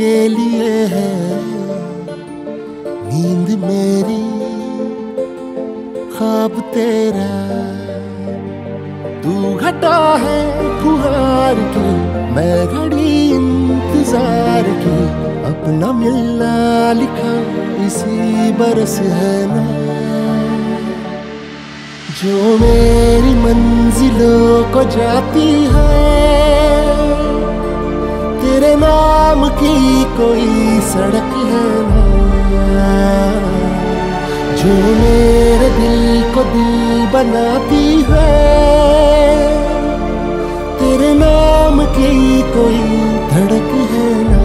के लिए है। नींद मेरी खाब तेरा। तू घटा है फुहार की, मैं घड़ी इंतज़ार की। अपना मिलना लिखा इसी बरस है ना जो मेरी मंजिलों को जाती है तेरे नाम की कोई सड़क है ना जो मेरे दिल को दिल बनाती है, तेरे नाम की कोई धड़क है ना।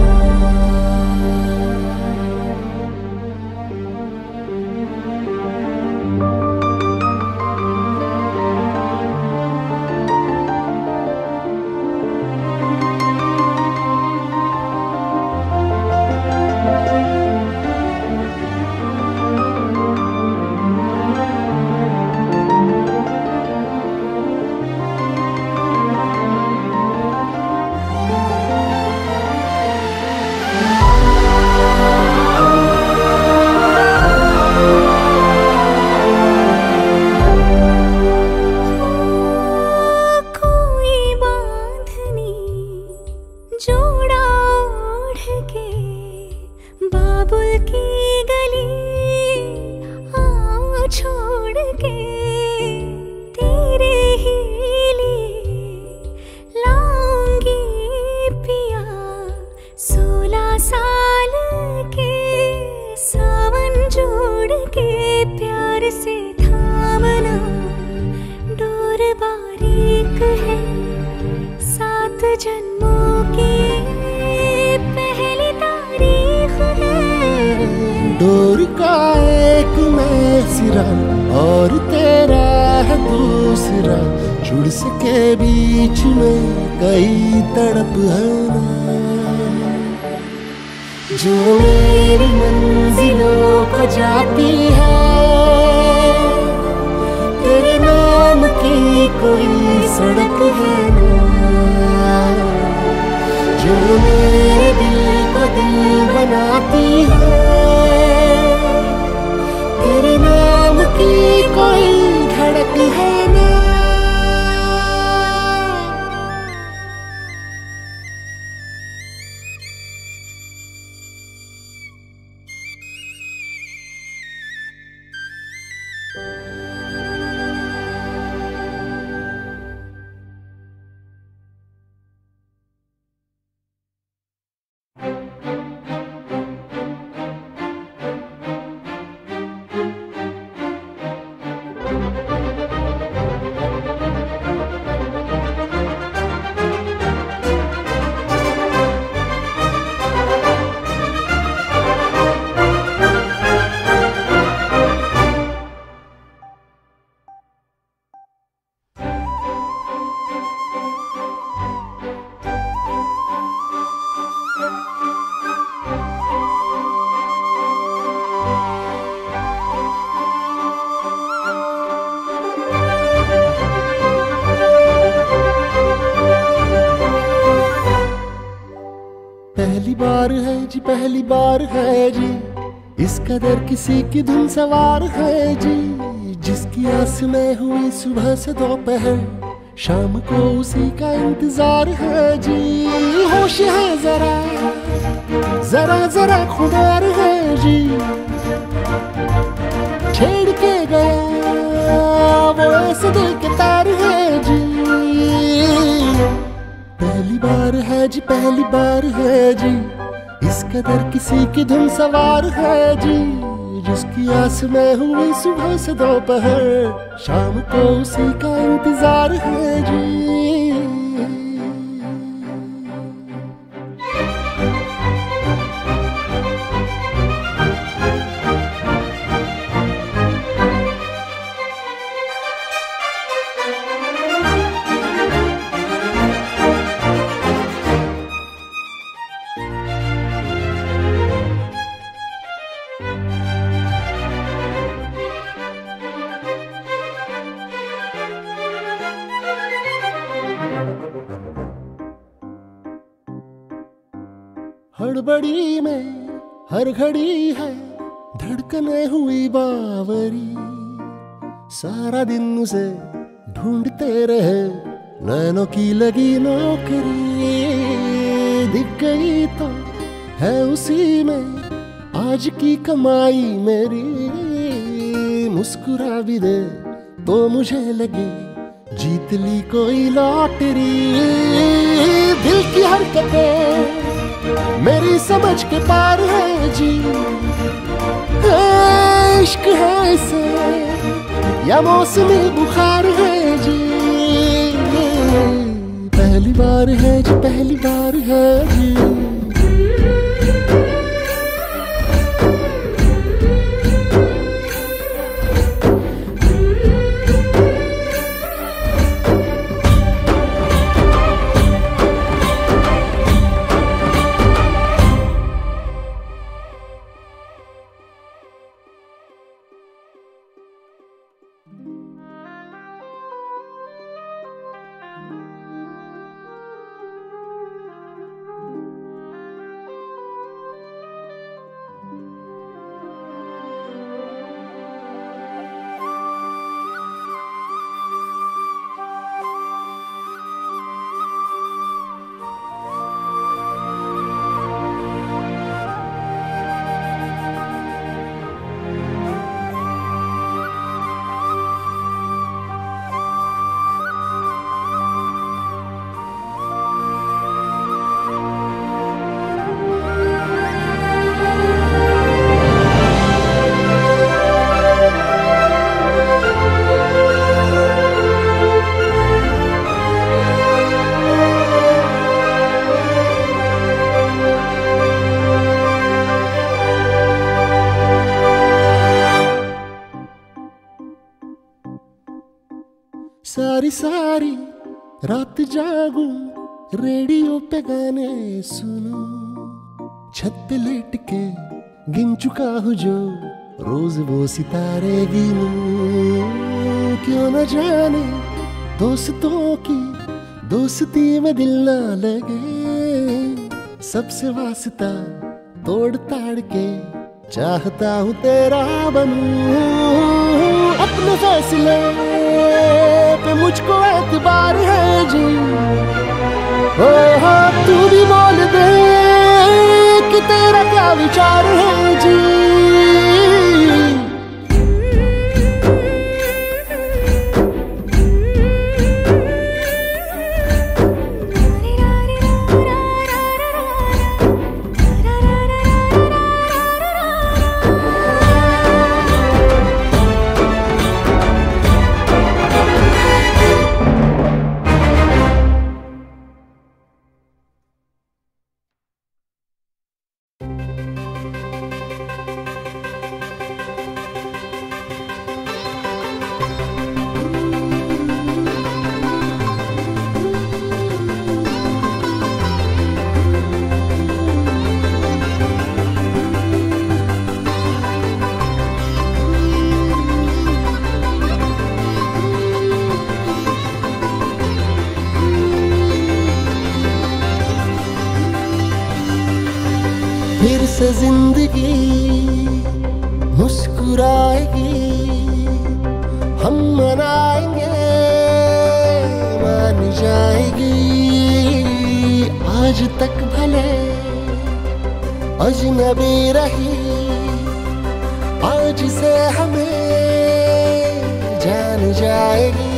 दूसरा जुड़ सके बीच में कई तड़प है जो मेरी मंजिलों को जाती है, तेरे नाम की कोई सड़क है ना। जो मेरे दिल को दिल बनाती है, तेरे नाम की कोई धड़क है पहली बार है जी, पहली बार है जी। इस कदर किसी की धुन सवार है जी। जिसकी आस में हुई सुबह से दोपहर, शाम को उसी का इंतज़ार है जी। होश है जरा जरा जरा खुदार है जी। छेड़ के गया, वो ऐसे दिल के तार है जी। पहली बार है जी, पहली बार है जी। इस कदर किसी की धुन सवार है जी। जिसकी आस में हुई सुबह से दोपहर। शाम को उसी का इंतज़ार है जी। हड़बड़ी में हर घड़ी है, धड़कने हुई बावरी। सारा दिन उसे ढूंढते रहे, नैनो की लगी नौकरी। दिख गई तो है उसी में आज की कमाई मेरी मुस्कुरा भी दे तो मुझे लगे, जीत ली कोई लॉटरी। दिल की हरकतें मेरी समझ के पार है जी। इश्क है इसे, या मौसमी बुखार है जी। पहली बार है जी, पहली बार है जी। सारी सारी रात जागू, रेडियो पे गाने सुनूं। छत पे लेट के गिन चुका हूँ जो रोज वो सितारे गिनूं। क्यों न जाने दोस्तों की दोस्ती में दिल ना लगे। सबसे वास्ता तोड़ ताड़ के चाहता हूँ तेरा बनू। अपने फैसले पे मुझको एतबार है जी। ओ हाँ तू भी बोल दे कि तेरा क्या विचार है जी। से ज़िंदगी मुस्कुराएगी। हम मनाएँगे, मान जाएगी। आज तक भले अजनबी रही, आज से हमें जान जाएगी।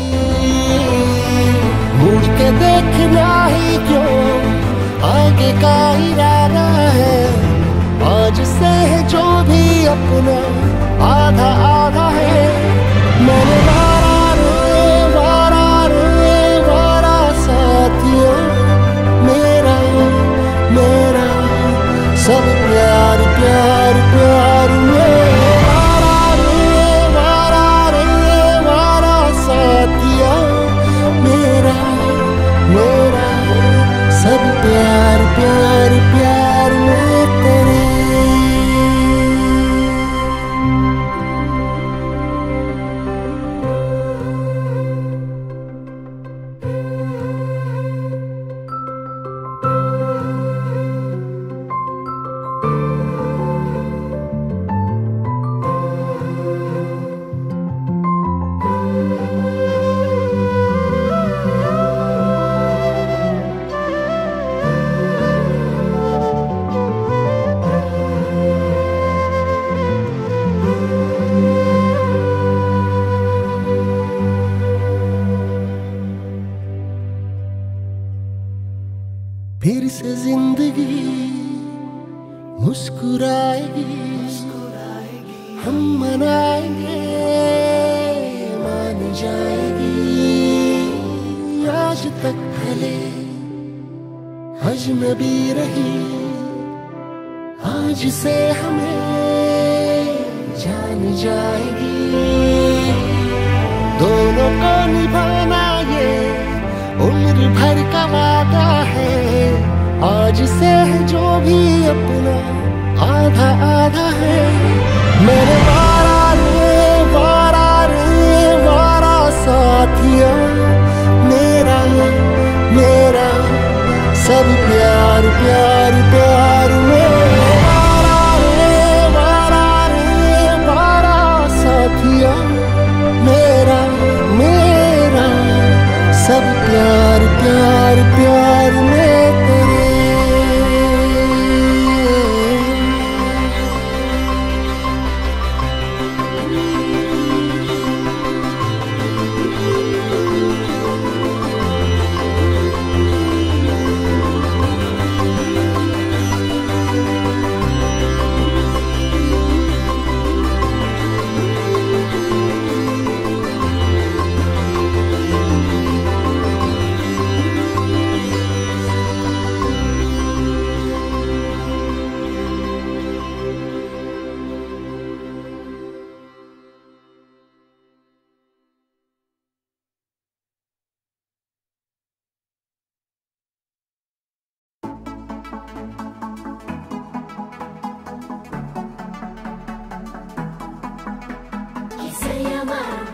मुड़ के देखना ही क्यों, आगे का ही आज से है जो भी अपना आधा आधा तक फैले। अजनबी रही। आज से हमें जान जाएगी। दोनों को निभाना ये उम्र भर का वादा है। आज से जो भी अपना आधा आधा है। मेरे बाप सब प्यार प्यार प्यार। Wow.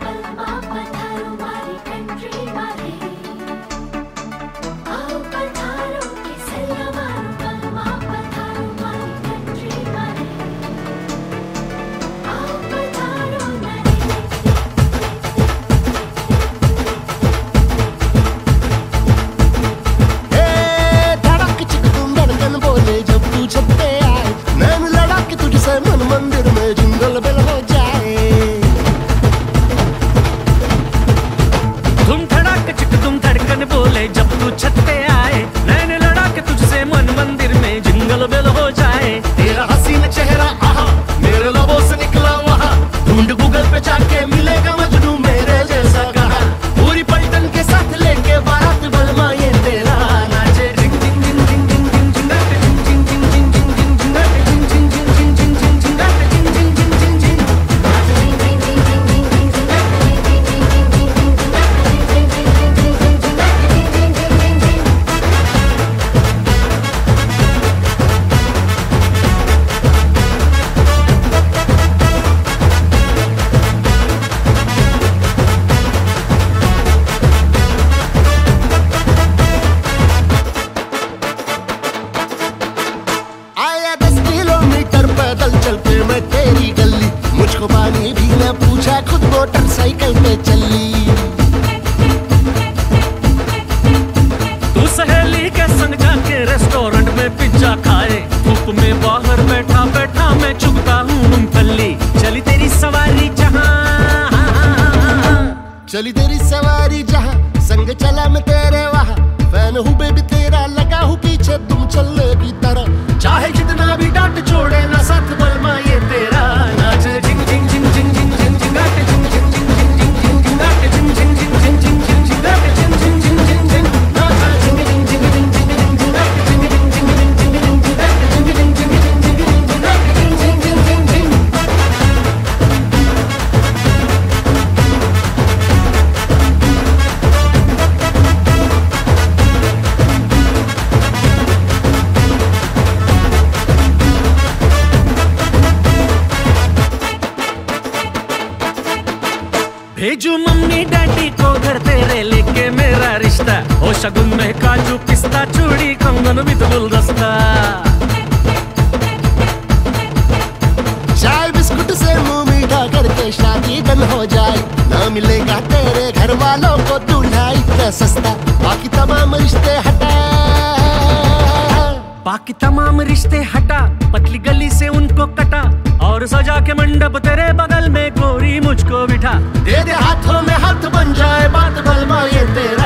चूड़ी కొంగను మితులు దస్తా चाय बिस्कुट से मुँह मीठा करके शादी डन हो जाए। न मिलेगा तेरे घर वालों को दूल्हा इतना सस्ता बाकी तमाम रिश्ते हटा। बाकी तमाम रिश्ते हटा पतली गली से उनको कटा और सजा के मंडप तेरे बगल में गोरी मुझको बिठा। दे दे हाथों में हाथ बन जाए बात भलवा ये तेरा।